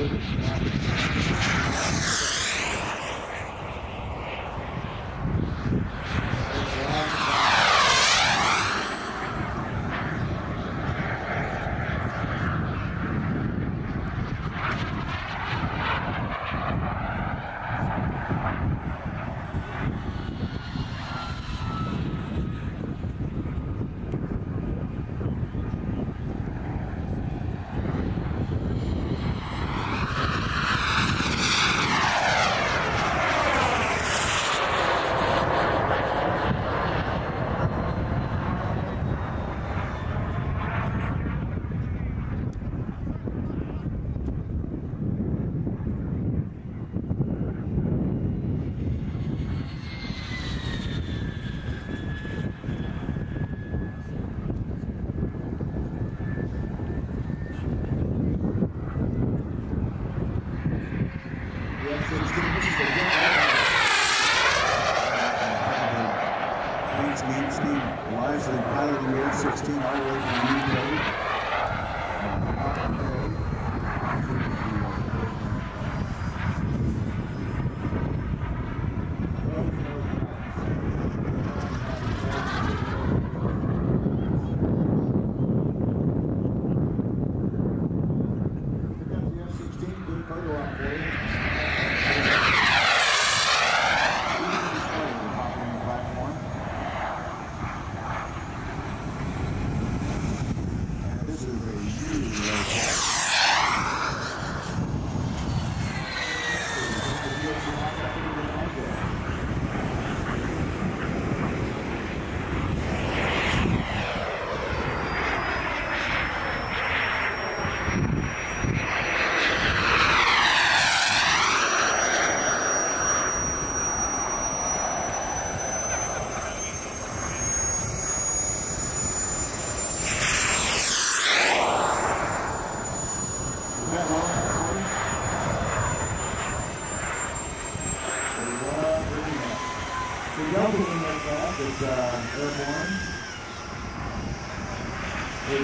Wisely